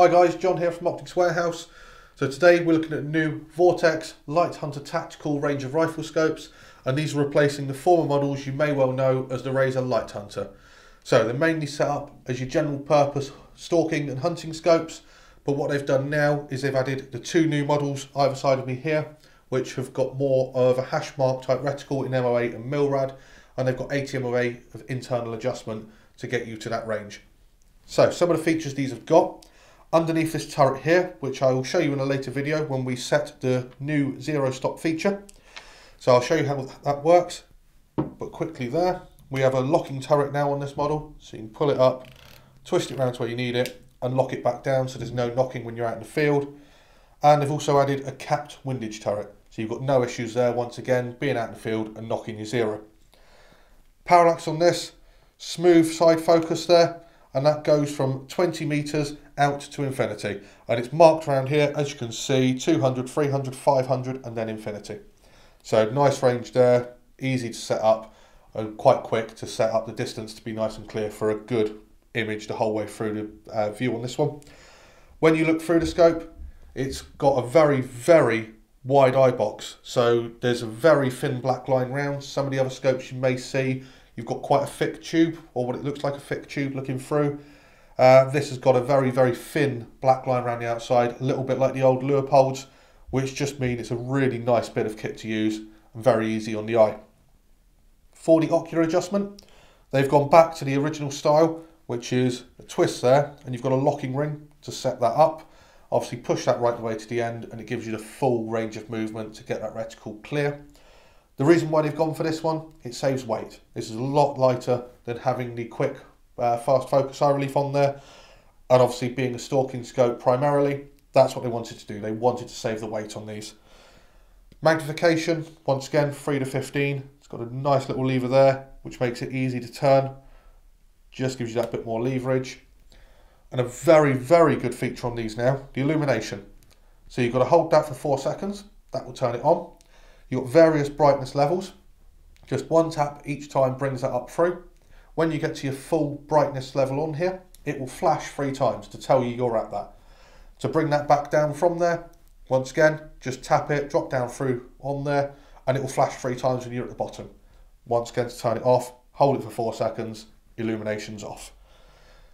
Hi guys, John here from Optics Warehouse. So today we're looking at new Vortex Light Hunter Tactical range of rifle scopes and these are replacing the former models you may well know as the Razor Light Hunter. So they're mainly set up as your general purpose stalking and hunting scopes but what they've done now is they've added the two new models either side of me here which have got more of a hash mark type reticle in MOA and MILRAD and they've got 80 MOA of internal adjustment to get you to that range. So some of the features these have got underneath this turret here, which I will show you in a later video when we set the new zero stop feature. So I'll show you how that works, but quickly there, we have a locking turret now on this model, so you can pull it up, twist it around to where you need it, and lock it back down so there's no knocking when you're out in the field. And they've also added a capped windage turret, so you've got no issues there once again, being out in the field and knocking your zero. Parallax on this, smooth side focus there, and that goes from 20 meters out to infinity. And it's marked around here as you can see 200 300 500 and then infinity. So nice range there easy to set up and quite quick to set up the distance to be nice and clear for a good image the whole way through the uh, view on this one. When you look through the scope it's got a very very wide eye box. So there's a very thin black line round. Some of the other scopes you may see You've got quite a thick tube, or what it looks like a thick tube looking through. Uh, this has got a very, very thin black line around the outside, a little bit like the old Leupolds, which just means it's a really nice bit of kit to use and very easy on the eye. For the ocular adjustment, they've gone back to the original style, which is a twist there, and you've got a locking ring to set that up. Obviously push that right the way to the end and it gives you the full range of movement to get that reticle clear. The reason why they've gone for this one, it saves weight. This is a lot lighter than having the quick uh, fast focus eye relief on there. And obviously being a stalking scope primarily, that's what they wanted to do. They wanted to save the weight on these. Magnification, once again, 3 to 15. It's got a nice little lever there, which makes it easy to turn. Just gives you that bit more leverage. And a very, very good feature on these now, the illumination. So you've got to hold that for four seconds. That will turn it on. You've got various brightness levels. Just one tap each time brings that up through. When you get to your full brightness level on here, it will flash three times to tell you you're at that. To bring that back down from there, once again, just tap it, drop down through on there, and it will flash three times when you're at the bottom. Once again, to turn it off, hold it for four seconds, illumination's off.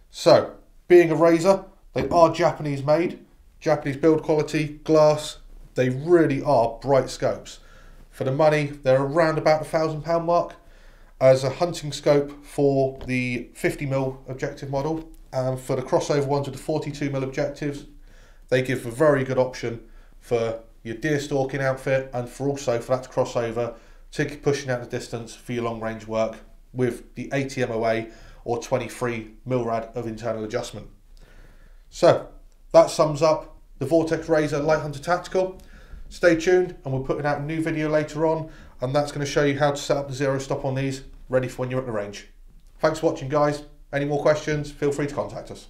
So, being a razor, they are Japanese made, Japanese build quality, glass, they really are bright scopes. For the money, they're around about the thousand pound mark as a hunting scope for the 50mm objective model and for the crossover ones with the 42mm objectives they give a very good option for your deer stalking outfit and for also for that to cross over to pushing out the distance for your long range work with the 80 MOA or 23 milrad of internal adjustment. So that sums up the Vortex Razor Light Hunter Tactical. Stay tuned and we're putting out a new video later on and that's going to show you how to set up the zero stop on these ready for when you're at the range. Thanks for watching guys. Any more questions, feel free to contact us.